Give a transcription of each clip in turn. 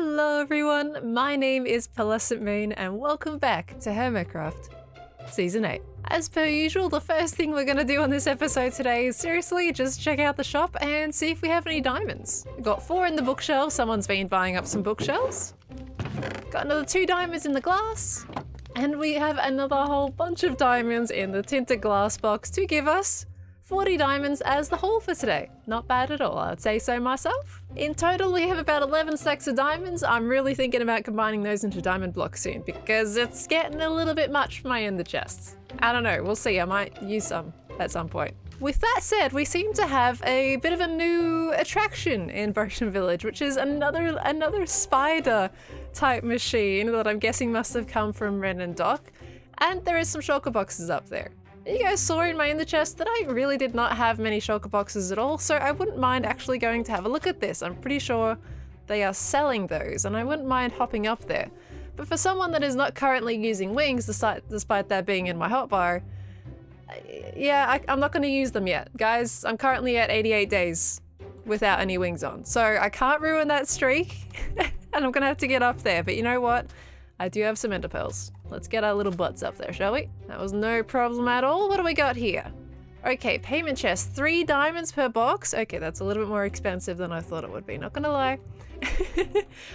Hello everyone, my name is Pearlescent Moon and welcome back to Hermitcraft Season 8. As per usual, the first thing we're gonna do on this episode today is seriously just check out the shop and see if we have any diamonds. We've got four in the bookshelf, someone's been buying up some bookshelves. Got another two diamonds in the glass. And we have another whole bunch of diamonds in the tinted glass box to give us 40 diamonds as the haul for today. Not bad at all, I'd say so myself. In total, we have about 11 stacks of diamonds. I'm really thinking about combining those into diamond blocks soon because it's getting a little bit much for my ender chests. I don't know, we'll see. I might use some at some point. With that said, we seem to have a bit of a new attraction in Potion Village, which is another another spider type machine that I'm guessing must have come from Ren and Doc. And there is some shulker boxes up there. You guys saw in my in the chest that I really did not have many shulker boxes at all, so I wouldn't mind actually going to have a look at this. I'm pretty sure they are selling those, and I wouldn't mind hopping up there. But for someone that is not currently using wings, despite, that being in my hotbar, yeah, I, I'm not going to use them yet. Guys, I'm currently at 88 days without any wings on, so I can't ruin that streak, and I'm going to have to get up there. But you know what? I do have some ender pearls. Let's get our little butts up there, shall we? That was no problem at all. What do we got here? Okay, payment chest, three diamonds per box. Okay, that's a little bit more expensive than I thought it would be, not gonna lie.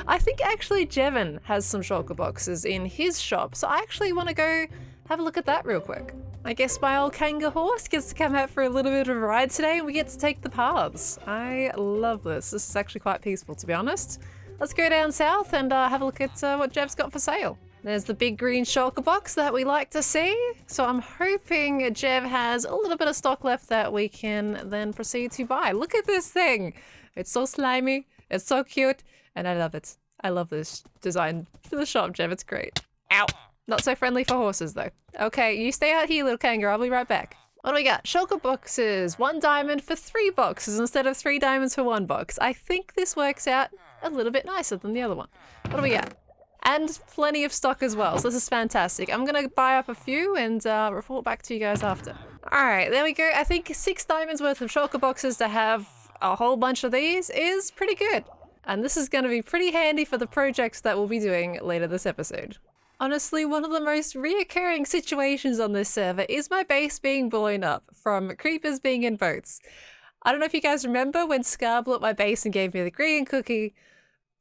I think actually Jevin has some shulker boxes in his shop, so I actually want to go have a look at that real quick. I guess my old Kanga horse gets to come out for a little bit of a ride today and we get to take the paths. I love this. This is actually quite peaceful, to be honest. Let's go down south and uh, have a look at uh, what Jev's got for sale. There's the big green shulker box that we like to see. So I'm hoping Jev has a little bit of stock left that we can then proceed to buy. Look at this thing. It's so slimy. It's so cute. And I love it. I love this design for the shop, Jev. It's great. Ow. Not so friendly for horses, though. Okay, you stay out here, little kangaroo. I'll be right back. What do we got? Shulker boxes. One diamond for three boxes instead of three diamonds for one box. I think this works out a little bit nicer than the other one. What do we got? And plenty of stock as well, so this is fantastic. I'm gonna buy up a few and uh, report back to you guys after. Alright, there we go. I think six diamonds worth of shulker boxes to have a whole bunch of these is pretty good. And this is gonna be pretty handy for the projects that we'll be doing later this episode. Honestly, one of the most reoccurring situations on this server is my base being blown up from creepers being in boats. I don't know if you guys remember when Scar blew up my base and gave me the green cookie,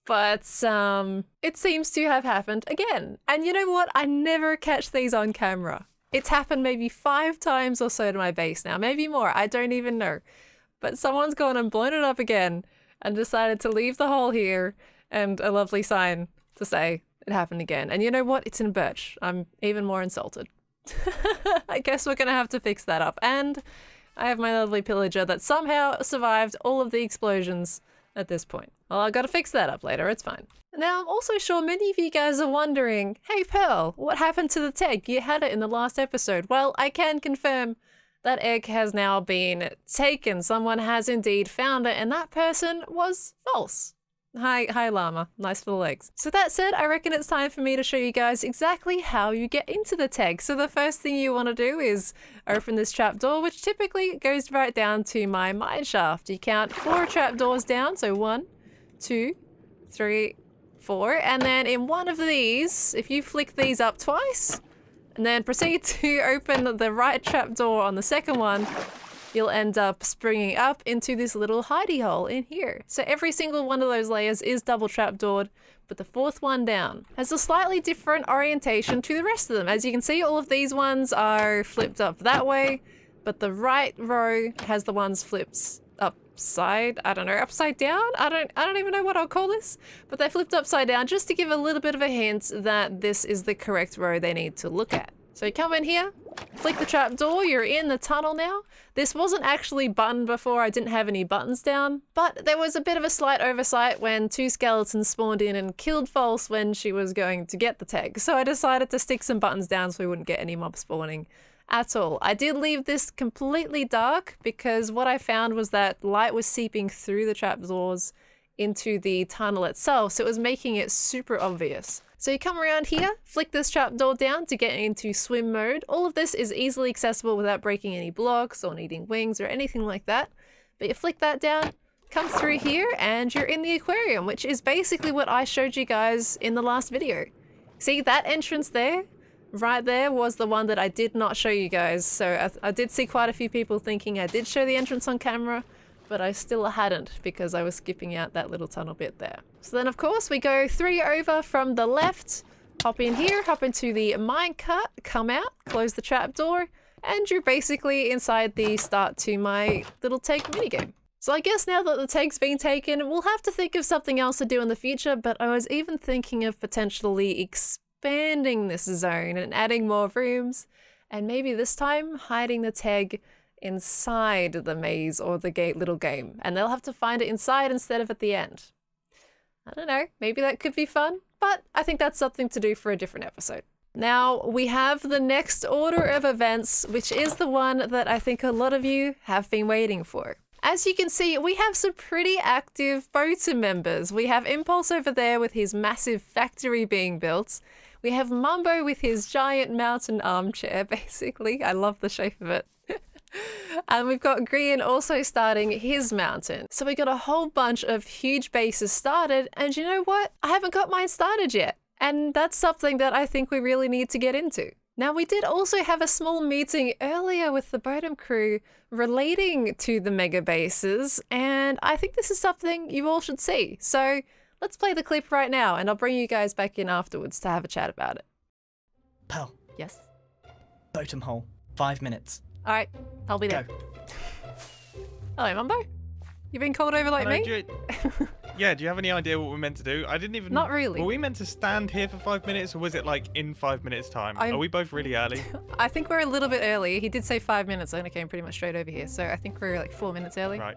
but um, it seems to have happened again. And you know what? I never catch these on camera. It's happened maybe five times or so to my base now, maybe more. I don't even know. But someone's gone and blown it up again and decided to leave the hole here and a lovely sign to say it happened again. And you know what? It's in birch. I'm even more insulted. I guess we're going to have to fix that up. And I have my lovely pillager that somehow survived all of the explosions at this point. Well, I've got to fix that up later, it's fine. Now, I'm also sure many of you guys are wondering, hey Pearl, what happened to the tegg? You had it in the last episode. Well, I can confirm that egg has now been taken. Someone has indeed found it, and that person was false. Hi, hi llama. Nice the legs. So that said, I reckon it's time for me to show you guys exactly how you get into the tegg. So the first thing you want to do is open this trapdoor, which typically goes right down to my mine shaft. You count four trapdoors down, so one, two, three, four, and then in one of these, if you flick these up twice, and then proceed to open the right trapdoor on the second one, you'll end up springing up into this little hidey hole in here. So every single one of those layers is double trapdoored, but the fourth one down has a slightly different orientation to the rest of them. As you can see, all of these ones are flipped up that way, but the right row has the ones flipped upside, I don't know, upside down? I don't I don't even know what I'll call this, but they flipped upside down just to give a little bit of a hint that this is the correct row they need to look at. So you come in here, flick the trap door, you're in the tunnel now. This wasn't actually buttoned before, I didn't have any buttons down, but there was a bit of a slight oversight when two skeletons spawned in and killed False when she was going to get the tegg. So I decided to stick some buttons down so we wouldn't get any mob spawning at all. I did leave this completely dark because what I found was that light was seeping through the trapdoors into the tunnel itself, so it was making it super obvious. So you come around here, flick this trapdoor down to get into swim mode. All of this is easily accessible without breaking any blocks or needing wings or anything like that. But you flick that down, come through here and you're in the aquarium, which is basically what I showed you guys in the last video. See that entrance there? Right there was the one that I did not show you guys. So I, I did see quite a few people thinking I did show the entrance on camera, but I still hadn't because I was skipping out that little tunnel bit there. So then of course we go three over from the left, hop in here, hop into the minecart, come out, close the trap door, and you're basically inside the start to my little tegg minigame. So I guess now that the tegg's been taken, we'll have to think of something else to do in the future, but I was even thinking of potentially expanding this zone and adding more rooms, and maybe this time hiding the tegg inside the maze or the gate little game, and they'll have to find it inside instead of at the end. I don't know, maybe that could be fun, but I think that's something to do for a different episode. Now, we have the next order of events, which is the one that I think a lot of you have been waiting for. As you can see, we have some pretty active Boatem members. We have Impulse over there with his massive factory being built. We have Mumbo with his giant mountain armchair, basically. I love the shape of it. and we've got Grian also starting his mountain. So we got a whole bunch of huge bases started, and you know what? I haven't got mine started yet. And that's something that I think we really need to get into. Now, we did also have a small meeting earlier with the Boatem crew relating to the mega bases, and I think this is something you all should see. So let's play the clip right now, and I'll bring you guys back in afterwards to have a chat about it. Pearl, Yes? Boatem hole. Five minutes. All right, I'll be there. Go. Hello, Mumbo. You've been called over like Hello, me? do you- yeah, do you have any idea what we're meant to do? I didn't even. Not really. Were we meant to stand here for five minutes, or was it like in five minutes' time? I'm- Are we both really early? I think we're a little bit early. He did say five minutes, and I came pretty much straight over here. So I think we're like four minutes early. right.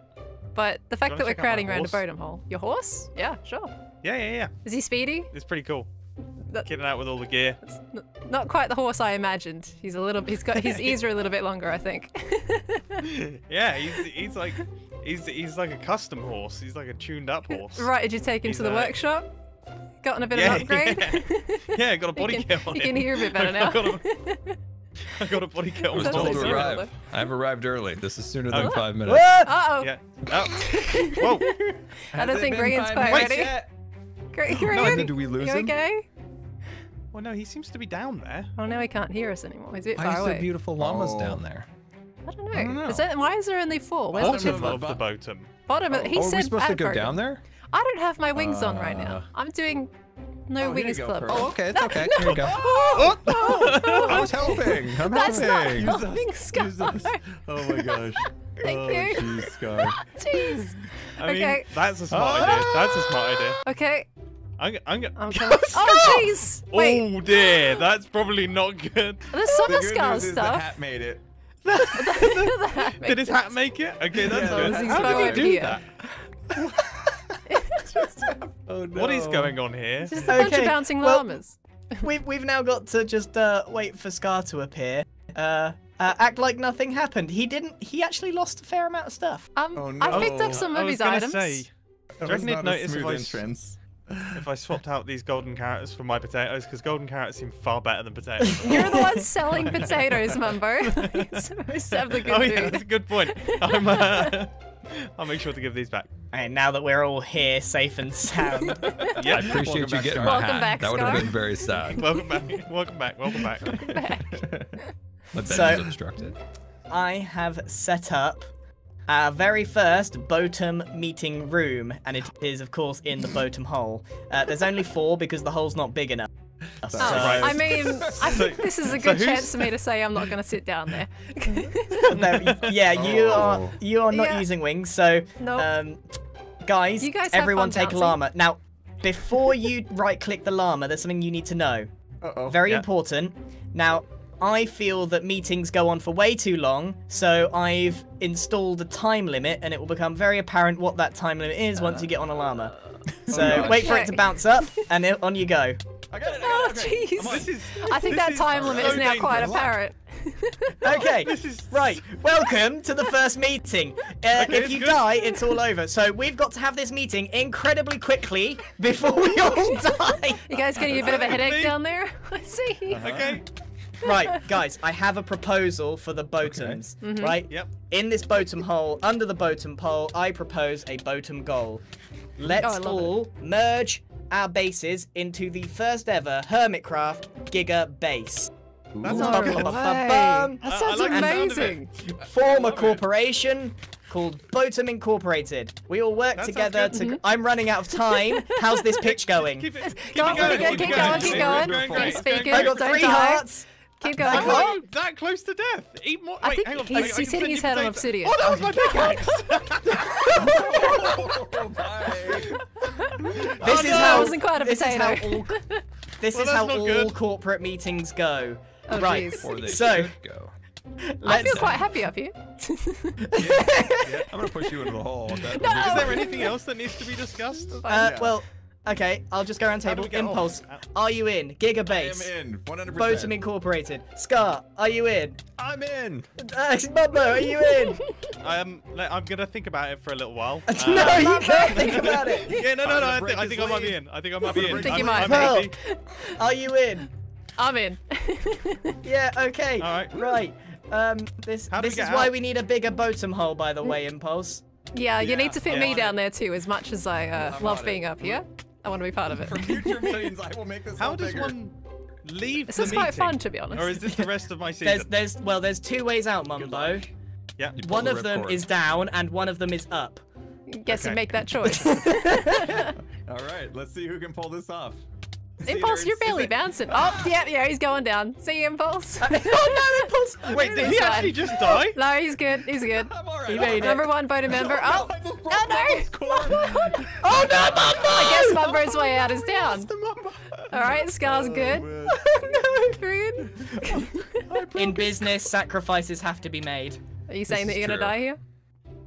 But the fact that we're check out my crowding around a? Boatem hole. Your horse? Yeah, sure. Yeah, yeah, yeah. Is he speedy? It's pretty cool. That- Getting out with all the gear. Not quite the horse I imagined. He's a little. He's got his ears are a little bit longer, I think. yeah, he's he's like he's he's like a custom horse. He's like a tuned up horse. right? Did you take him He's to the a- workshop? Gotten a bit Yeah, of an upgrade. yeah. Yeah, got a body you kit on you him. can hear a bit better now. Got a, I got a body kit I was told to arrive. really. I've arrived early. This is sooner Oh. than five minutes. Uh oh. Yeah. Oh. Whoa. I don't Has it think been quite minutes ready. yet? Great, No, Grian. did we lose you him? okay? Well, no, he seems to be down there. Oh, now he can't hear us anymore. He's a bit Why far is away. there beautiful llamas Oh. down there? I don't know. I don't know. Is that, why is there only four? Where's Bottom the Bottom of the bottom. Bottom. Oh, he are said we supposed to go down there? I don't have my wings on right now. Uh, I'm doing no Oh, here wings club. Pearl. Oh, okay, it's okay. Here you go. Oh, oh, I was helping. I'm That's helping. not helping, Scar. Oh my gosh. Thank oh, you. Jeez, Scar. Jeez. I mean, Okay. that's a smart Ah! idea. That's a smart idea. Okay. I'm, g- I'm I'm g- coming. Oh, jeez. Oh dear, that's probably not good. The summer The good scar news is the hat made it. The hat Did his hat make it? Okay, that's Yeah, good. How going did over he do here. that? Oh no. What is going on here? Just a bunch of Okay, bouncing well- llamas. We've we've now got to just uh, wait for Scar to appear. Uh, uh, act like nothing happened. He didn't. He actually lost a fair amount of stuff. Um, Oh, I picked up some I of was his gonna items. say, That Do you reckon was he'd notice if smooth I s- entrance. if I swapped out these golden carrots for my potatoes, because golden carrots seem far better than potatoes. You're the one selling potatoes, Mumbo. You're supposed to have the good oh yeah, food. that's a good point. I'm, uh, I'll make sure to give these back. And now that we're all here, safe and sound. Yeah, I appreciate welcome you back, getting Scar. my Welcome hat. back, that would have been very sad. Welcome back. Welcome back. Welcome back. My bed So- was obstructed. I have set up our very first Boatem meeting room, and it is, of course, in the Boatem hole. Uh, there's only four because the hole's not big enough. Oh, Right. I mean, I think this is a good who's- chance for me to say I'm not going to sit down there. there- yeah, you are Oh. you are not Yeah. using wings. So, Nope. um, guys, You guys everyone fun take a bouncing. llama. Now, before you right-click the llama, there's something you need to know. Uh-oh. Very Yeah. important. Now, I feel that meetings go on for way too long, so I've installed a time limit, and it will become very apparent what that time limit is once you get on a llama. Uh, so gosh. wait for it to bounce up, and it, on you go. I got it. Oh, I got it. okay. jeez. I'm on. This is. I think that time limit is so now quite dangerous. apparent. Okay, This is right. Welcome to the first meeting. Uh, Okay, if you good. die, it's all over. So we've got to have this meeting incredibly quickly before we all die. You guys getting a bit of a headache down there? I see. Okay. right, guys, I have a proposal for the bottoms. Right? Yep. In this Boatem hole, under the Boatem pole, I propose a Boatem goal. Let's Oh, I love it. all merge our bases into the first ever Hermitcraft Giga base. That No sounds. That I- I like amazing. Form a corporation called Boatem Incorporated. We all work That together to. Mm-hmm. I'm running out of time. How's this pitch going? Keep it, keep Go it going, keep going, keep going, keep going. Keep speaking. I got three hearts. Keep How going. are you that close to death? Eat more. I wait, think hang on. he's- I- I he's can hitting his head on obsidian. Oh, that was my pickaxe. Oh. This Oh, is no. how. That wasn't quite a this is how all. This Well, is how all good. corporate meetings go. Oh, right. jeez. Or they So- should go. I feel quite happy up here. Yeah, I'm gonna push you into the hole. No! Is there anything else that needs to be discussed? Uh, Yeah. Well, okay. I'll just go around How table. we? Impulse. Uh, Are you in? Giga I am Base. in. 100%. Boatem Incorporated. Scar. Are you in? I'm in. Uh, Mumbo. Are you in? Um, le- I'm gonna think about it for a little while. no, Uh, you can't think about it. Yeah, no, no, I'm gonna gonna no. I, break I think I might be in. I think I might be in. I think you I'm- might I'm be. happy. Are you in? I'm in. Yeah. Okay. All right. Right. Um. This. How do we This is get why out? we need a bigger Boatem hole, by the way, Impulse. yeah, you Yeah, need to fit yeah. me down there too, as much as I uh, I'm love on it. being up here. I want to be part of it. For future meetings, I will make this How hole does bigger. one leave This the is quite fun, to be honest. Or is this the rest of my There's. season? There's. Well. There's two ways out, Mumbo. Yeah. You pull One the of them ripcord. is down, and one of them is up. Guess you Okay. make that choice. All right, let's see who can pull this off. Impulse, See, you're there's- barely bouncing. Oh, yeah, yeah, he's going down. See you, Impulse. oh no, Impulse! Wait, did he actually just die? no, he's good. He's good. I'm all right. He I'm made all it. Number one voter member. Oh, I just oh no! Mumbo's cord. Oh no, oh, Mumbo! I guess Mumbo's way out is down. The mumbo. All right, Scar's oh, good. man. Oh no, Grian. In business, sacrifices have to be made. Are you saying that you're gonna die here?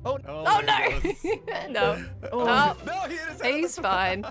Oh, Oh, Oh no! no. Oh. Oh, No, he hit his head on he's fine.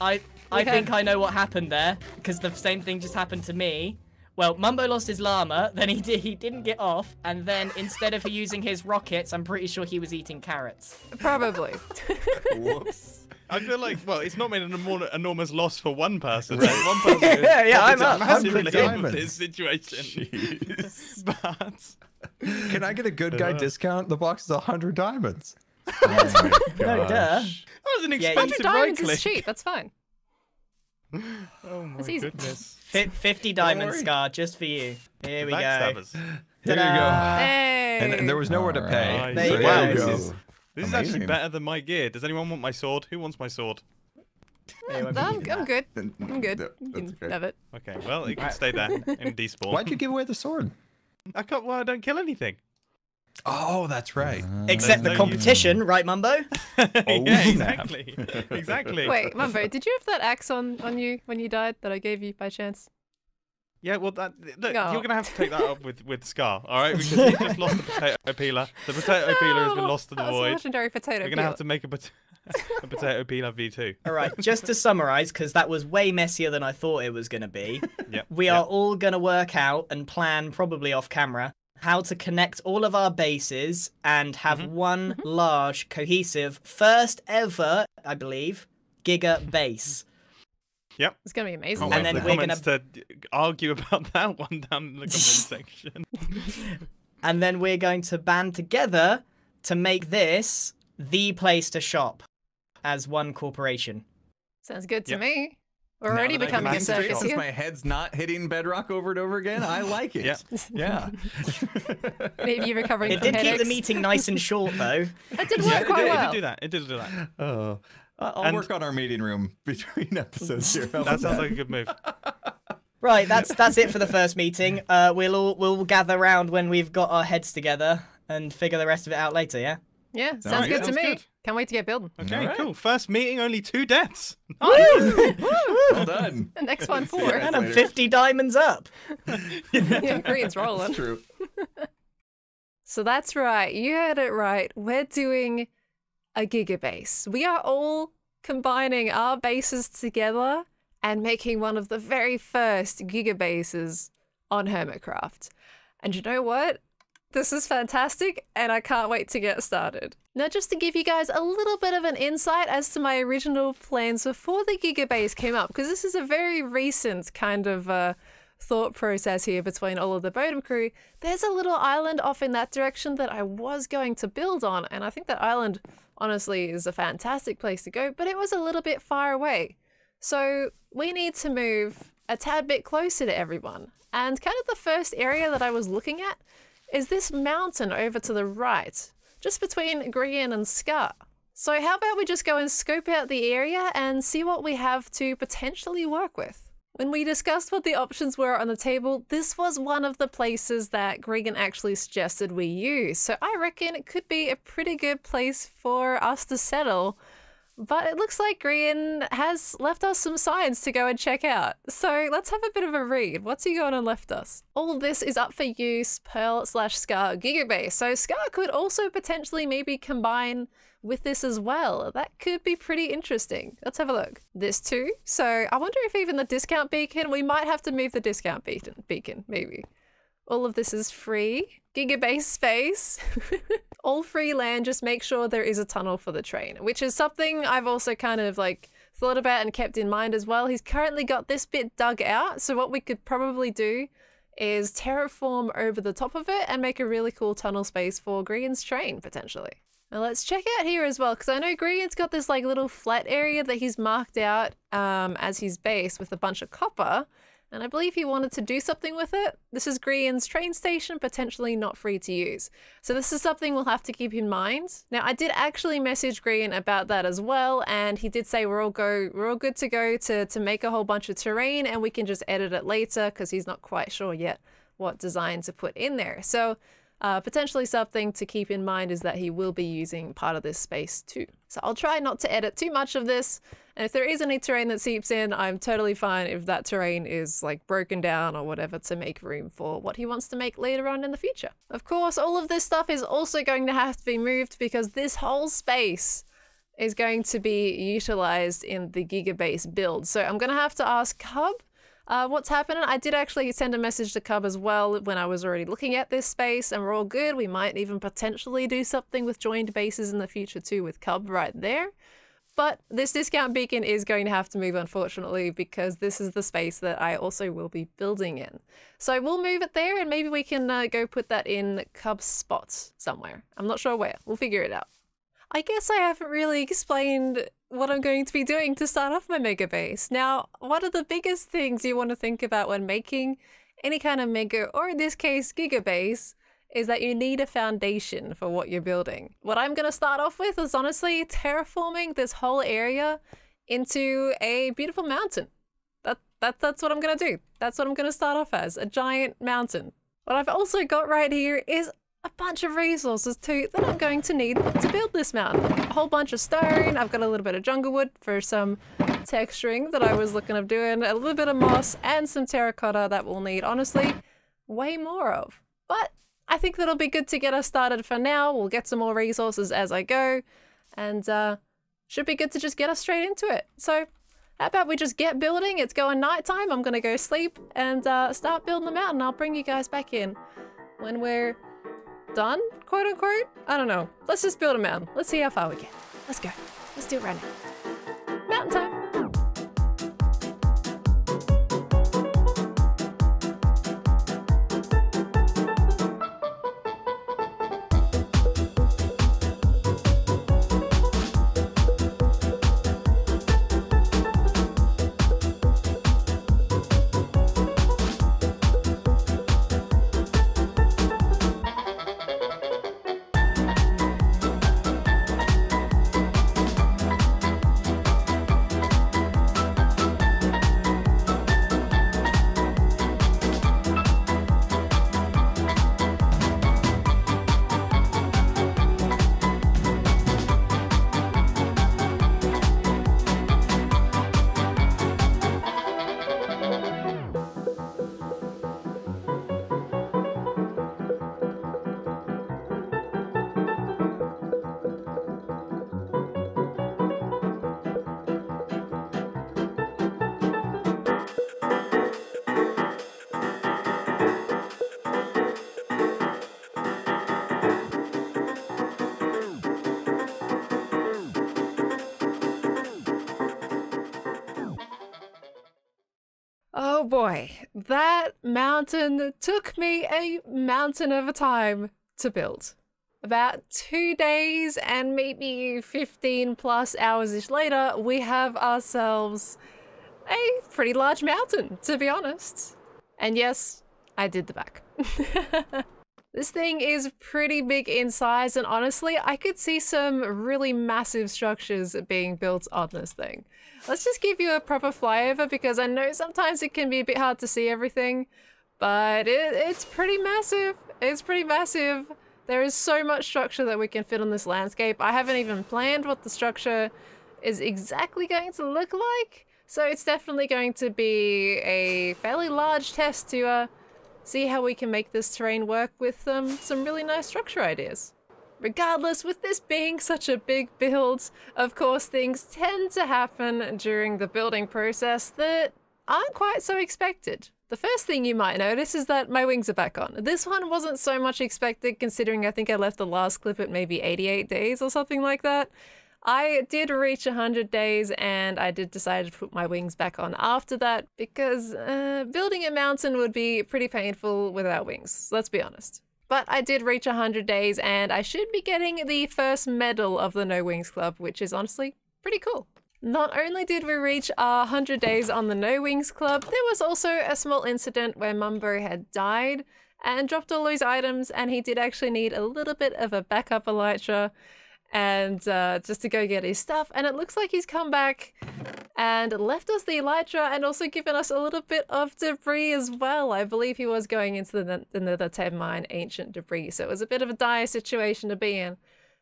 I I think I know what happened there because the same thing just happened to me. Well, Mumbo lost his llama, then he did he didn't get off, and then instead of using his rockets, I'm pretty sure he was eating carrots. Probably. Whoops. I feel like, well, it's not made an emor- enormous loss for one person. Right? One person Yeah, yeah, I'm profited up. massively 100 from diamonds. this situation. Jeez. But Can I get a good guy discount? The box is 100 diamonds. Oh no, duh. that was an Yeah, you- expensive 100 right diamonds click. is cheap. That's fine. Oh my That's easy. goodness. Fi 50 diamond worry. scar just for you. Here we go. Backstabbers. Here you go. Hey. And, and there was nowhere to pay. Alright. There you so go. there you This is- This is actually better than my gear. Does anyone want my sword? Who wants my sword? Um, anyway, I'm, I'm good. I'm good. that- You that's can okay. have it. Okay, well, it can stay there in despawn. Why'd you give away the sword? I can't. Well, I don't kill anything. Oh, that's right. Ah. Except the no competition, right, Mumbo? Oh. yeah, exactly. exactly. Wait, Mumbo, did you have that axe on, on you when you died that I gave you by chance? Yeah, well, that, look, No. you're gonna have to take that up with with Scar, all right? Because he just lost the potato peeler. The potato peeler has been lost to the that was a void. legendary potato. You're gonna have to make a, pot- a potato peeler V2. All right, just to summarize, because that was way messier than I thought it was going to be. Yep. We yep. are all going to work out and plan, probably off camera, how to connect all of our bases and have Mm-hmm. one large, cohesive, first ever, I believe, Giga base. Yep. It's gonna be amazing. Can't And then the we're going to argue about that one down in the comment section. And then we're going to band together to make this the place to shop as one corporation. Sounds good to Yep. me. We're already that becoming a concentrate, circus Since my head's not hitting bedrock over and over again, I like it. Yeah. Yeah. Maybe you're recovering It from did keep the meeting nice and short, though. It did Yeah, work it quite did, it did do that. It did do that. Oh, I- I'll And- work on our meeting room between episodes here. How That about sounds like a good move. Right, that's that's it for the first meeting. Uh, we'll all we'll gather round when we've got our heads together and figure the rest of it out later. Yeah. Yeah, sounds Alright, good to sounds me. good. Can't wait to get building. Okay, Alright. cool. First meeting, only two deaths. Woo! well done. The next one four. And I'm 50 diamonds up. yeah, Grian's rolling. True. So that's right. You heard it right. We're doing a gigabase. We are all combining our bases together and making one of the very first gigabases on Hermitcraft. And you know what? This is fantastic, and I can't wait to get started. Now, just to give you guys a little bit of an insight as to my original plans before the gigabase came up, because this is a very recent kind of uh, thought process here between all of the Boatem crew, there's a little island off in that direction that I was going to build on, and I think that island honestly is a fantastic place to go, but it was a little bit far away. So we need to move a tad bit closer to everyone. And kind of the first area that I was looking at is this mountain over to the right, just between Grian and Scar. So how about we just go and scope out the area and see what we have to potentially work with? When we discussed what the options were on the table, this was one of the places that Grian actually suggested we use. So I reckon it could be a pretty good place for us to settle. But it looks like Grian has left us some signs to go and check out. So let's have a bit of a read. What's he going and left us? All this is up for use, Pearl slash Scar Gigabase. So Scar could also potentially maybe combine with this as well. That could be pretty interesting. Let's have a look. This too. So I wonder if even the discount beacon, we might have to move the discount beacon, beacon maybe. All of this is free. Gigabase space. All free land, just make sure there is a tunnel for the train, which is something I've also kind of like thought about and kept in mind as well. He's currently got this bit dug out, so what we could probably do is terraform over the top of it and make a really cool tunnel space for Grian's train, potentially. Now let's check out here as well, because I know Grian's got this like little flat area that he's marked out um, as his base with a bunch of copper. And I believe he wanted to do something with it. This is Grian's train station, potentially not free to use. So this is something we'll have to keep in mind. Now I did actually message Green about that as well, and he did say we're all go we're all good to go to, to make a whole bunch of terrain and we can just edit it later because he's not quite sure yet what design to put in there. So uh, potentially something to keep in mind is that he will be using part of this space too. So I'll try not to edit too much of this. And if there is any terrain that seeps in, I'm totally fine if that terrain is like broken down or whatever to make room for what he wants to make later on in the future. Of course, all of this stuff is also going to have to be moved because this whole space is going to be utilized in the Gigabase build. So I'm going to have to ask Cub uh, what's happening. I did actually send a message to Cub as well when I was already looking at this space, and we're all good. We might even potentially do something with joined bases in the future too with Cub right there. But this discount beacon is going to have to move, unfortunately, because this is the space that I also will be building in. So we'll move it there, and maybe we can uh, go put that in Cub's spots somewhere. I'm not sure where. We'll figure it out. I guess I haven't really explained what I'm going to be doing to start off my mega base. Now, one of the biggest things you want to think about when making any kind of mega, or in this case, gigabase, is that you need a foundation for what you're building. What I'm going to start off with is honestly terraforming this whole area into a beautiful mountain. That, that, that's what I'm going to do. That's what I'm going to start off as, a giant mountain. What I've also got right here is a bunch of resources too that I'm going to need to build this mountain. A whole bunch of stone, I've got a little bit of jungle wood for some texturing that I was looking of doing, a little bit of moss and some terracotta that we'll need, honestly, way more of. But I think that'll be good to get us started for now. We'll get some more resources as I go and uh, should be good to just get us straight into it. So how about we just get building? It's going nighttime. I'm going to go sleep and uh, start building the mountain. I'll bring you guys back in when we're done, quote unquote. I don't know. Let's just build a mountain. Let's see how far we get. Let's go. Let's do it right now. Boy, that mountain took me a mountain of a time to build. About two days and maybe 15 plus hours ish later, we have ourselves a pretty large mountain, to be honest. And yes, I did the back. this thing is pretty big in size, and honestly, I could see some really massive structures being built on this thing. Let's just give you a proper flyover because I know sometimes it can be a bit hard to see everything, but it, it's pretty massive. It's pretty massive. There is so much structure that we can fit on this landscape. I haven't even planned what the structure is exactly going to look like. So it's definitely going to be a fairly large test to uh, see how we can make this terrain work with um, some really nice structure ideas. Regardless, with this being such a big build, of course things tend to happen during the building process that aren't quite so expected. The first thing you might notice is that my wings are back on. This one wasn't so much expected considering I think I left the last clip at maybe 88 days or something like that. I did reach 100 days and I did decide to put my wings back on after that because uh, building a mountain would be pretty painful without wings, let's be honest. But I did reach 100 days and I should be getting the first medal of the No Wings Club, which is honestly pretty cool. Not only did we reach our 100 days on the No Wings Club, there was also a small incident where Mumbo had died and dropped all those items, and he did actually need a little bit of a backup elytra and uh, just to go get his stuff. And it looks like he's come back and left us the elytra and also given us a little bit of debris as well. I believe he was going into the, the Nether Tab mine ancient debris, so it was a bit of a dire situation to be in.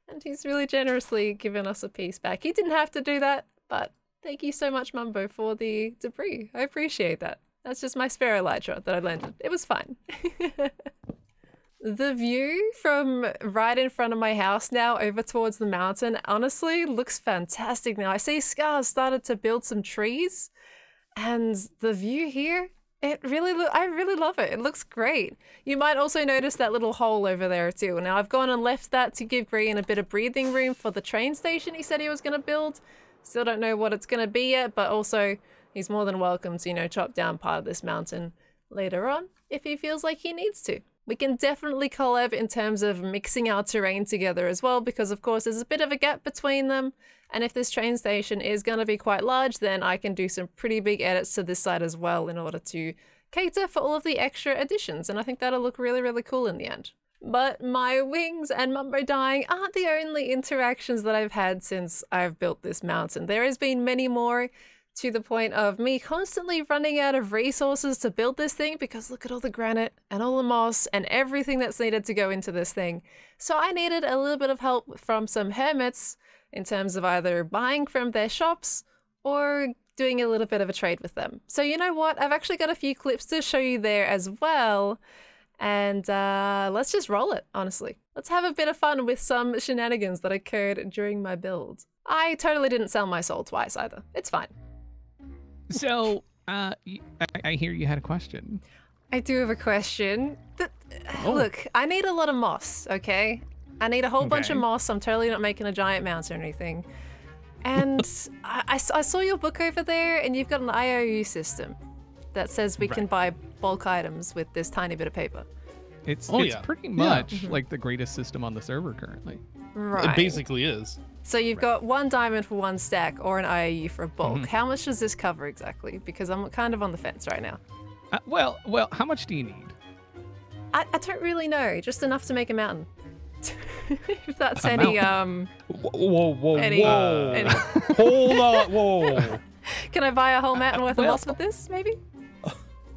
And he's really generously given us a piece back. He didn't have to do that, but thank you so much, Mumbo, for the debris. I appreciate that. That's just my spare elytra that I landed. It was fine. the view from right in front of my house now over towards the mountain honestly looks fantastic now. I see Scars started to build some trees and the view here it really lo- I really love it. It looks great. You might also notice that little hole over there too. Now I've gone and left that to give Grian a bit of breathing room for the train station he said he was going to build. Still don't know what it's going to be yet, but also he's more than welcome to, you know, chop down part of this mountain later on if he feels like he needs to. We can definitely collab in terms of mixing our terrain together as well, because of course there's a bit of a gap between them. And if this train station is going to be quite large, then I can do some pretty big edits to this side as well in order to cater for all of the extra additions. And I think that'll look really, really cool in the end. But my wings and Mumbo dying aren't the only interactions that I've had since I've built this mountain. There has been many more to the point of me constantly running out of resources to build this thing because look at all the granite and all the moss and everything that's needed to go into this thing. So I needed a little bit of help from some hermits in terms of either buying from their shops or doing a little bit of a trade with them. So you know what? I've actually got a few clips to show you there as well. And uh, let's just roll it, honestly. Let's have a bit of fun with some shenanigans that occurred during my build. I totally didn't sell my soul twice either. It's fine. So, uh, I, I hear you had a question. I do have a question. Th- Oh. Look, I need a lot of moss, okay? I need a whole bunch of moss. I'm totally not making a giant mountain or anything. And I saw your book over there, and you've got an IOU system that says we can buy bulk items with this tiny bit of paper. It's Oh, it's yeah. pretty Yeah. much like the greatest system on the server currently. Right. It basically is. So you've got one diamond for one stack or an IOU for a bulk. Mm-hmm. How much does this cover exactly? Because I'm kind of on the fence right now. Uh, well, well, how much do you need? I, I don't really know, just enough to make a mountain. if that's A any mountain? um Whoa, whoa, whoa, Any- whoa! any- Hold on, whoa! can I buy a whole mountain worth of well- moss with this, maybe?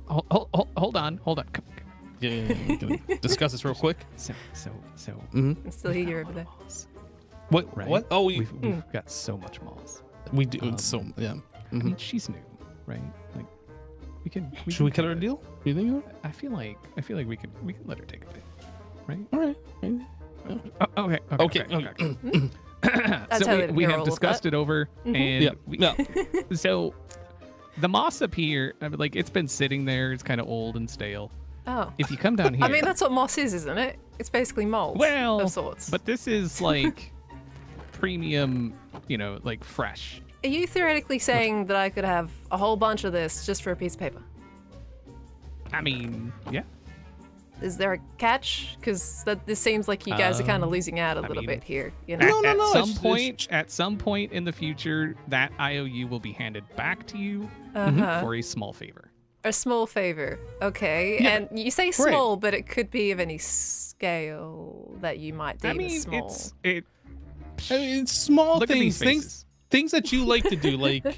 Hold, hold, hold, hold on, hold on. Come- come- Yeah, yeah, yeah, Can we discuss this real quick? So, so, so. hmm I still hear you over there. moss, What? Right? What? Oh, we We've, we've got so much moss. we do. um, so yeah. I Mhm. mean, she's new, right? Like, we can. We Should we cut her a kinda- deal? You think? I feel like I feel like we could we can let her take a bit, right? All right. Oh, okay. Okay. Okay. okay, okay. okay. I so we, we have discussed it over, and Yeah. we, Yeah. so the moss up here, I mean, like it's been sitting there. It's kind of old and stale. Oh. If you come down here, I mean, that's what moss is, isn't it? It's basically mold well, of sorts. but this is like premium, you know, like fresh. Are you theoretically saying that I could have a whole bunch of this just for a piece of paper? I mean, yeah. Is there a catch? Because that this seems like you guys are kind of Um, losing out a I little mean- bit here. You At, know. No, no, at no, some it's- it's- point, at some point in the future, that IOU will be handed back to you Uh-huh. for a small favor. A small favor. Okay. Yeah, and you say small, but it could be of any scale that you might deem I mean, as small. it's it. I mean, it's small Look things, things, things that you like to do. Like,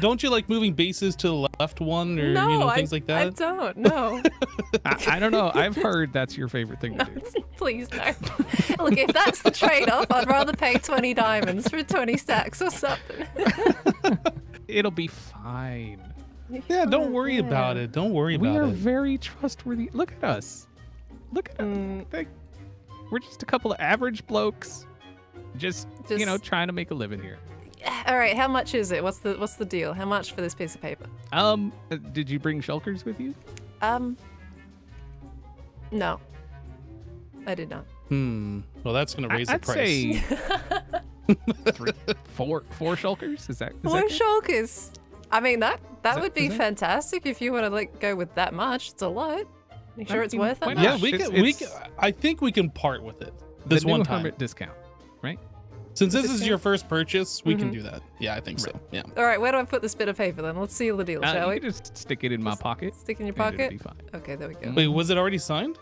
don't you like moving bases to the left one, or no, you know I, things like that? I don't. No. I, I don't know. I've heard that's your favorite thing to do. Please no. Look, if that's the trade-off, I'd rather pay 20 diamonds for 20 stacks or something. It'll be fine. Yeah, don't worry Yeah. about it. Don't worry We about it. We are very trustworthy. Look at us. Look at us. Mm, Like, We're just a couple of average blokes, just, you know, trying to make a living here. all right, how much is it? What's the what's the deal? How much for this piece of paper? Um, uh, did you bring shulkers with you? Um No. I did not. Hmm. Well, that's gonna I- raise I'd the price. say three, four, four shulkers. Is that? Is Four that good? shulkers. I mean that that that- would be is that- fantastic if you want to like go with that much. It's a lot. You sure I it's mean, worth it? Yeah, we It's- can. We can. I think we can part with it The this new one time. hermit discount, right? Since this is your first purchase, we Mhm. can do that. Yeah, I think so. Yeah. All right, where do I put this bit of paper then? Let's seal the deal, Uh, shall you we? can just stick it in my Just pocket. Stick in your and it'll pocket. be fine. Okay, there we go. Wait, was it already signed?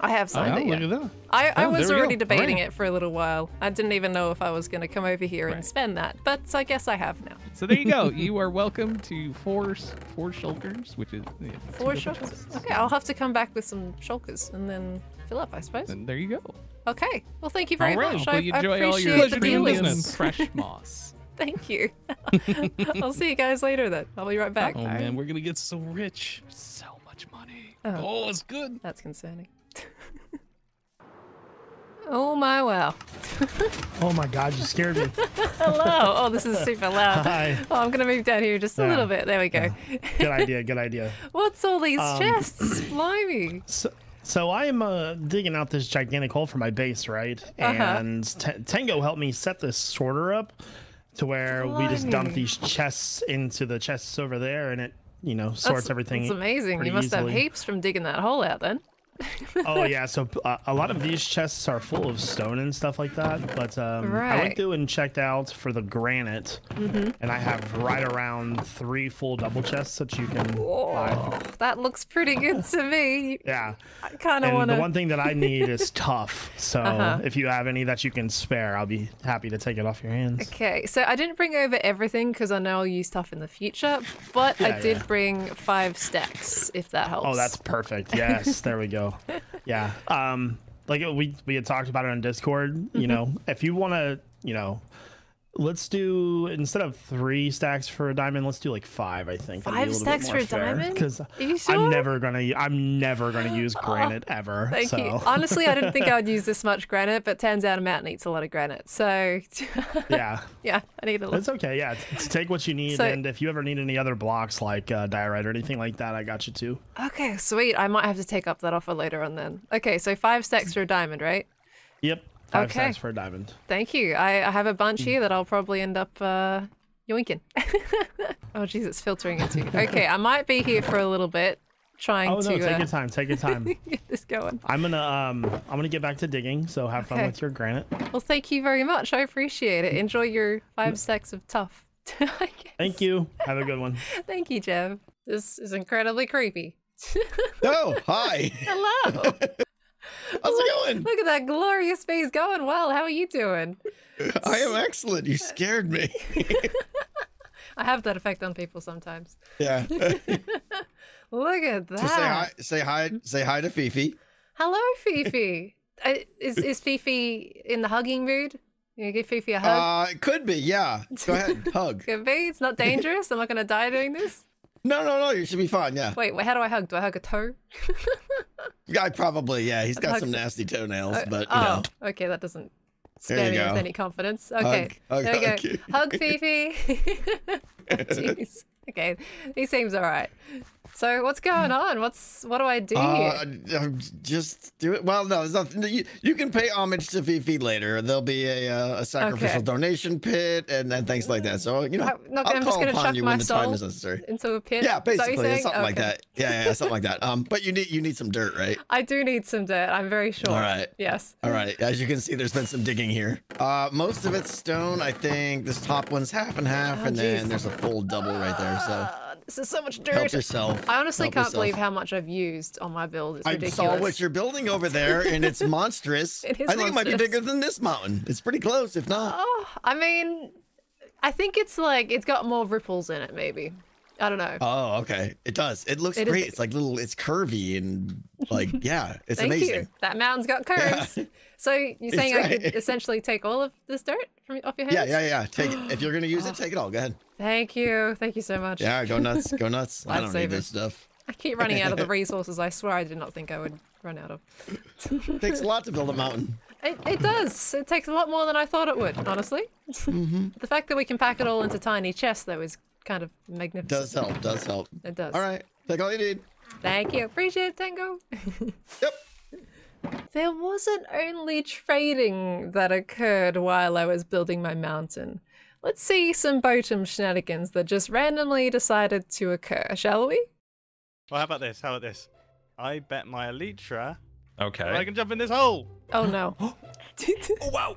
I have signed oh, it. look Yeah. at that. I, I Oh, was already debating Alright. it for a little while. I didn't even know if I was going to come over here and spend that, but I guess I have now. So there you go. you are welcome to four four shulkers, which is yeah, Four shulkers. Okay, I'll have to come back with some shulkers and then fill up, I suppose. And there you go. Okay. Well, thank you very all right. much. Well, I, you I enjoy all your appreciate the Pleasure doing dealings. business. fresh moss. Thank you. I'll see you guys later then. I'll be right back. Oh man, we're gonna get so rich. So much money. Oh, Oh, it's good. that's concerning. oh my wow. Oh my god, you scared me. Hello. Oh, this is super loud. Hi. Oh, I'm gonna move down here just a little bit. There we go. Good idea, good idea. What's all these Um, chests? Blimey. So, so I'm uh, digging out this gigantic hole for my base, right? Uh-huh. And Tango helped me set this sorter up to where we just dump these chests into the chests over there, and it, you know, sorts That's, everything. That's amazing. You must have heaps from digging that hole out then. oh yeah, so uh, a lot of these chests are full of stone and stuff like that. But um, I Right. Mm-hmm. went through and checked out for the granite, and I have right around three full double chests that you can buy. Oh, that looks pretty good to me. Yeah. I kind of And want the to. one thing that I need is tuff. So Uh-huh. if you have any that you can spare, I'll be happy to take it off your hands. Okay, so I didn't bring over everything because I know I'll use stuff in the future, but I did yeah. bring five stacks, if that helps. Oh, that's perfect. Yes, there we go. Yeah. Um, like we we had talked about it on Discord. Mm-hmm. You know, if you want to, you know, let's do instead of three stacks for a diamond, let's do like five. I think That'd Five stacks for a fair, diamond? Because sure? I'm never gonna I'm never gonna use granite ever. Thank so. you. Honestly, I didn't think I would use this much granite, but turns out a mountain eats a lot of granite. So, yeah. yeah, I need a little. It's okay. Yeah, take what you need, So- and if you ever need any other blocks like uh, diorite or anything like that, I got you too. Okay, sweet. I might have to take up that offer later on then. Okay, so five stacks for a diamond, right? Yep, five Okay. stacks for a diamond. Thank you. I, I have a bunch here that I'll probably end up uh, yoinking. oh, jeez, it's filtering into you. Okay, I might be here for a little bit, trying to Oh no, to take uh, your time. Take your time. get this going. I'm gonna um I'm gonna get back to digging. So have fun with your granite. Well, thank you very much. I appreciate it. Enjoy your five stacks of tuff. I guess. Thank you. Have a good one. Thank you, Jeff. This is incredibly creepy. Oh, hi. Hello. How's it going? Look at that glorious face going well. How are you doing? I am excellent. You scared me. I have that effect on people sometimes. Yeah. Look at that. so say hi. Say hi. Say hi to Fifi. Hello, Fifi. Is is Fifi in the hugging mood? You give Fifi a hug. Uh, it could be. Yeah. Go ahead. Hug. Could be. It's not dangerous. I'm not gonna die doing this. No, no, no. You should be fine. Yeah. Wait, wait. How do I hug? Do I hug a toe? Guy probably. Yeah. He's got Hug some nasty toenails, Uh, but you oh, know. okay. That doesn't you me with any confidence. Okay, hug, there we hug. go. Hug Fifi. Jeez. Okay, he seems all right. So what's going on? What's what do I do Uh, just do it. Well, no, there's nothing. You, you can pay homage to Fifi later. There'll be a, uh, a sacrificial Okay. donation pit and, and things like that. So you know, I, not, I'll I'm just call gonna upon chuck you when the time is necessary. Into a pit. Yeah, Is that what you're basically, something like that. Yeah, yeah, something like that. Um, but you need you need some dirt, right? I do need some dirt. I'm very sure. All right. Yes. All right. As you can see, there's been some digging here. Uh, most of it's stone. I think this top one's half and half, Oh, and then there's a full double right there. So this is so much dirt. help yourself. I honestly Help can't yourself. believe how much I've used on my build. It's I ridiculous. saw what you're building over there, and it's monstrous. It is I think it might be bigger than this mountain. It's pretty close, if not. Oh, I mean, I think it's like it's got more ripples in it. Maybe. I don't know. Oh, okay. It does. It looks It is great. big. It's like little. It's curvy and like yeah. It's Thank amazing. you. That mountain's got Yeah. curves. So you're It's saying I could essentially take all of this dirt from off your hands? Yeah, yeah, yeah. Take it if you're gonna use it. Take it all. Go ahead. Thank you. Thank you so much. Yeah, go nuts. Go nuts. I don't need Lifesaver. this stuff. I keep running out of the resources. I swear I did not think I would run out of. It takes a lot to build a mountain. It, it does. It takes a lot more than I thought it would, honestly. Mm-hmm. The fact that we can pack it all into tiny chests, though, is kind of magnificent. Does help. Does help. It does. All right. Take all you need. Thank you. Appreciate it, Tango. Yep. There wasn't only trading that occurred while I was building my mountain. Let's see some Boatem shenanigans that just randomly decided to occur, shall we? Well, how about this? How about this? I bet my Elytra Okay. that I can jump in this hole. Oh no. Oh wow.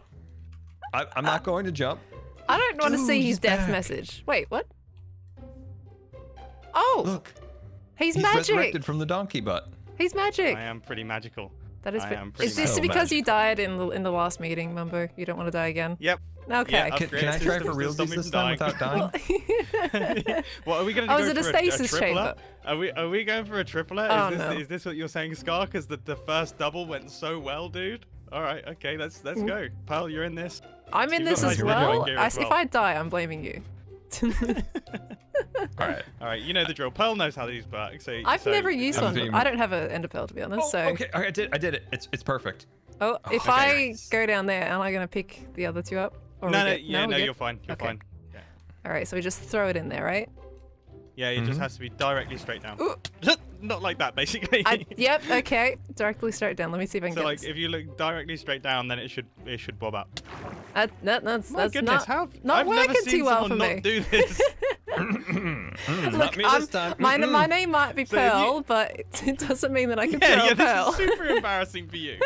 I, I'm not going to jump. I don't want to see his death back. message. Wait, what? Oh, Look, he's, he's magic. resurrected from the donkey butt. He's magic. I am pretty magical. That is. I ve- am pretty Is this So because you died in the in the last meeting, Mumbo? You don't want to die again. Yep. Okay. Yeah, Can, can I try for real stop this time dying. without dying? what are we gonna do? Oh, is it a for stasis a, chamber? triplet? Are we are we going for a triplet? Oh, is this no. is this what you're saying, Scar? Because the, the first double went so well, dude. All right, okay, let's let's Mm. go. Pearl, you're in this. I'm in You've this as my radio well. I, if. I die, I'm blaming you. All right. All right, you know the drill. Pearl knows how these work. So I've so- never used one. being- I don't have an ender pearl to be honest. Oh, so, okay. all right, I did. I did it. It's it's perfect. oh, if okay, I nice. go down there, am I gonna pick the other two up? Or No, no, good? yeah, we no, good? you're fine. You're Okay. fine. Yeah, All right, so we just throw it in there, right? yeah, it just Mhm. has to be directly straight down. Ooh. Not like that, basically. I, yep. Okay. Directly straight down. Let me see if I can so get like, this. if you look directly straight down, then it should it should bob up. That, that, that's My that's goodness, not how not I've never working seen too well someone for not me. do this. Look, not me this time. my, my name might be So if you- Pearl, but it, it doesn't mean that I can yeah, throw yeah, a pearl. this is super embarrassing for you.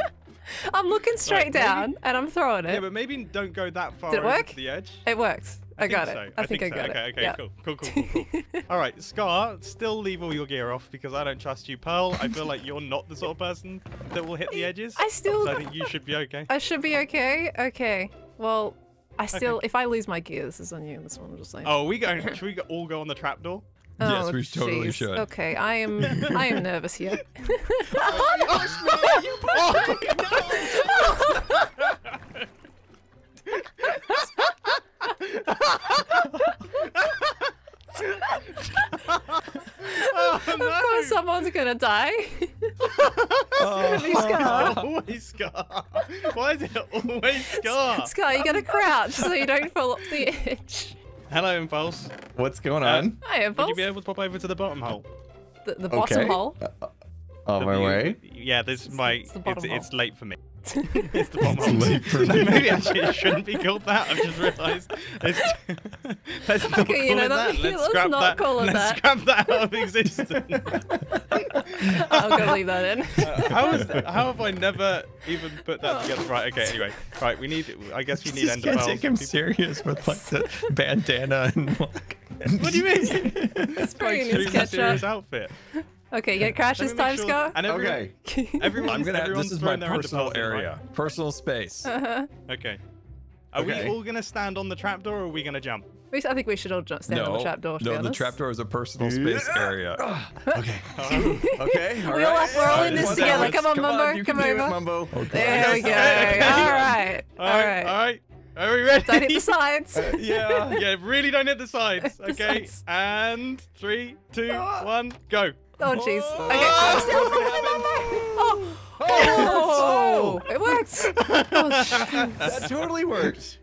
I'm looking straight maybe- down and I'm throwing it. Yeah, but maybe don't go that far Did it over work? to the edge. It worked. I, think got so. it. I, think, I so. got okay, it. Okay, yeah. cool, cool, cool, cool, cool. All right, Scar, still leave all your gear off because I don't trust you. Pearl, I feel like you're not the sort of person that will hit the edges. I still- So I think you should be okay. I should be okay. Okay. Well, I still, if I lose my gear, this is on you. This one, I'm just saying. Oh, we going? Should we all go on the trapdoor? Yes, Oh, we totally jeez. should. Okay, I am, I am nervous here. Oh Of oh, no! course, someone's gonna die. It's gonna be oh, Scar. always Scar. Why is it always Scar? Scar, you gotta crouch so you don't fall off the edge. Hello, Impulse. What's going Uh, on? Hi, Would you Impulse. be able to pop over to the bottom hole? The, the bottom Okay. hole. On The my view- way. Yeah, this is It's- my. it's It's, the bottom it's, late for me. It's the bottom hole. late for me. Maybe actually it shouldn't be called that. I've just realised. Let's, let's not Okay, you call know it that- that. Let's, let's scrap not that. call it let's that. scrap that out of existence. I'll gonna leave that in. Uh, how is how have I never even put that together? Right. Okay. Anyway. Right. We need. I guess we need Just ender can't take him People- serious with like the bandana and like. What do you mean? It's pretty Choose a serious outfit. Okay, get crash Let this me make time, sure- Scar. And everyone, Okay. everyone's, I'm gonna. everyone's This is my thrown their ender personal pearls in, right? area, personal space. Uh-huh. Okay. Are Okay. we all gonna stand on the trapdoor, or are we gonna jump? I think we should all just stand no, on the trapdoor. No, the trapdoor is a personal space area. okay. Oh, Okay. all We all- right. we're all in this together. Come on, Mumbo, come can do over. It, Mumbo. Okay. There we go. Okay. All right. all right. All right. Are we ready? Don't hit the sides. Yeah. yeah, really don't hit the sides. The Okay. sides. And three, two, one, go. Oh jeez. Oh, Okay. what's still gonna Oh. Oh. It works. Oh, That totally worked.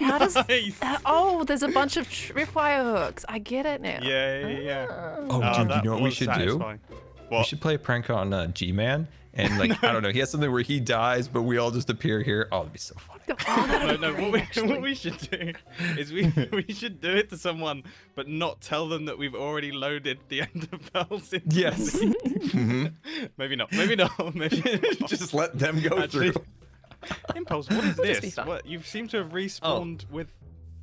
How does? Nice. Uh, oh, there's a bunch of tripwire hooks. I get it now. Yeah, yeah, yeah. Oh, Oh, dude, you know what we should satisfying. do? What? We should play a prank on uh, G-Man. And like, I don't know, he has something where he dies, but we all just appear here. Oh, that'd be so funny. Oh, that'd No, no. What we, what we should do is we we should do it to someone, but not tell them that we've already loaded the ender pearls. into Yes. the- Mhm. Maybe not. Maybe not. Maybe not. just let them go Actually- through. Impulse. What is Just be this? fun. What you seem to have respawned with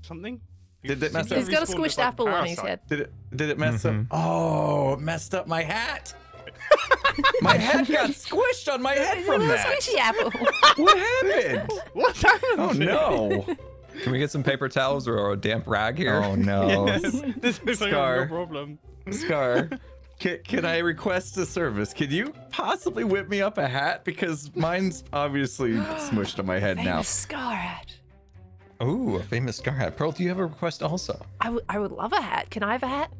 something. Did it mess to up? He's got a respawned with, squished like, apple on his head. Did it? Did it mess Mhm. up? Oh, it messed up my hat. my head got squished on my head from that. squishy apple. What happened? What happened? Oh no! Can we get some paper towels or a damp rag here? Oh no, Yes, this is like a Scar. real problem. Scar. Can, can I request a service? Can you possibly whip me up a hat because mine's obviously smushed on my head now. Famous scar hat. Ooh, a famous scar hat. Pearl, do you have a request also? I would. I would love a hat. Can I have a hat?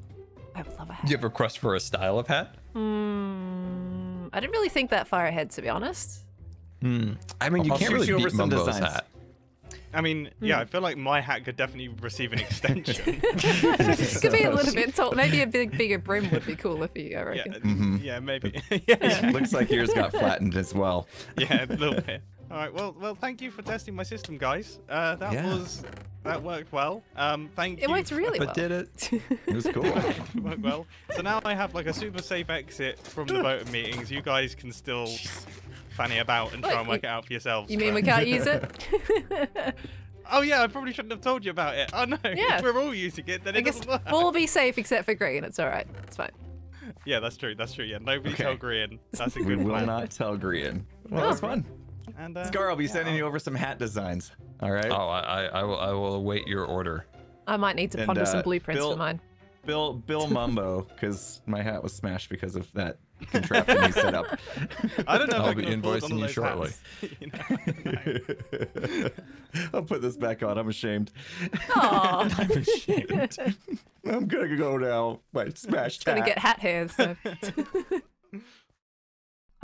I would love a hat. Do you have a request for a style of hat? Hmm. I didn't really think that far ahead, to be honest. Hmm. I mean, you I'll can't really you over beat some Mumbo's designs. hat. I mean, yeah, I feel like my hat could definitely receive an extension. it could be a little bit tall. Maybe a big, bigger brim would be cooler for you. I yeah, reckon. Mhm. yeah, maybe. yeah, yeah, Looks like yours got flattened as well. yeah, a little bit. All right, well, well, thank you for testing my system, guys. Uh, that Yeah. was that worked well. Um, thank It you. worked really well. But did it? It was cool. It worked well. So now I have like a super safe exit from the voting meetings. You guys can still fanny about and try Wait, and work you- it out for yourselves. You mean we can't use it? Oh yeah, I probably shouldn't have told you about it. Oh no, Yeah. if we're all using it, then I it guess doesn't work. we'll all be safe except for Grian. It's all right. It's fine. Yeah, that's true. That's true. Yeah, nobody Okay. tell Grian. That's a good we will plan. not tell Grian. Well, that was fun. And uh, Scar, I'll be yeah, sending I'll- you over some hat designs. All right. Oh, I, I, I will, I will await your order. I might need to And, ponder some uh, blueprints Bill- for mine. Bill Bill Mumbo, because my hat was smashed because of that contraption he set up. I don't know if I'll I be can afford invoicing you shortly. hats. You know? I'll put this back on. I'm ashamed. Aw. I'm ashamed. I'm gonna go now. My smashed gonna get hat hair. So.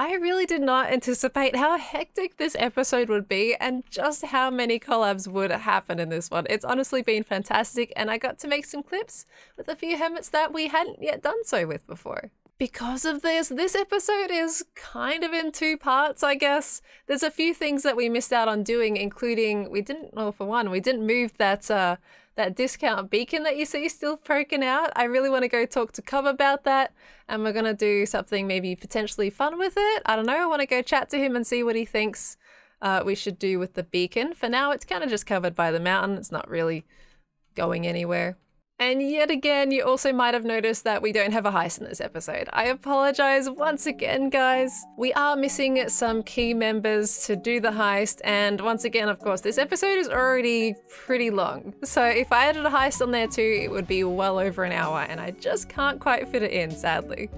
I really did not anticipate how hectic this episode would be and just how many collabs would happen in this one. It's honestly been fantastic, and I got to make some clips with a few hermits that we hadn't yet done so with before. Because of this, this episode is kind of in two parts, I guess. There's a few things that we missed out on doing, including we didn't, well, for one, we didn't move that uh, that discount beacon that you see still poking out. I really want to go talk to Cub about that, and we're gonna do something maybe potentially fun with it. I don't know. I want to go chat to him and see what he thinks uh, we should do with the beacon. For now, it's kind of just covered by the mountain. It's not really going anywhere. And yet again, you also might have noticed that we don't have a heist in this episode. I apologize once again, guys. We are missing some key members to do the heist, and once again, of course, this episode is already pretty long. So if I added a heist on there too, it would be well over an hour, and I just can't quite fit it in, sadly.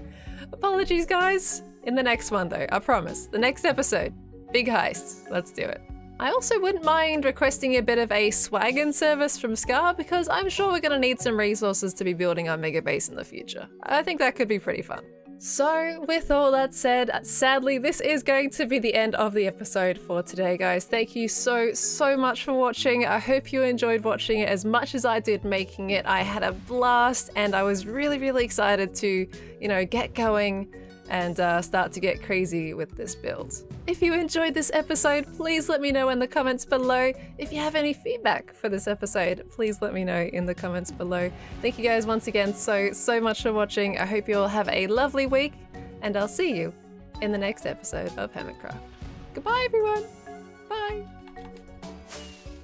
Apologies, guys. In the next one, though, I promise. The next episode, big heist. Let's do it. I also wouldn't mind requesting a bit of a swaggin service from Scar because I'm sure we're going to need some resources to be building our mega base in the future. I think that could be pretty fun. So, with all that said, sadly, this is going to be the end of the episode for today, guys. Thank you so, so much for watching. I hope you enjoyed watching it as much as I did making it. I had a blast and I was really, really excited to, you know, get going and uh, start to get crazy with this build. If you enjoyed this episode, please let me know in the comments below. If you have any feedback for this episode, please let me know in the comments below. Thank you guys once again so, so much for watching. I hope you all have a lovely week, and I'll see you in the next episode of Hermitcraft. Goodbye, everyone. Bye.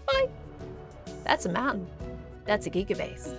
Bye. That's a mountain. That's a gigabase.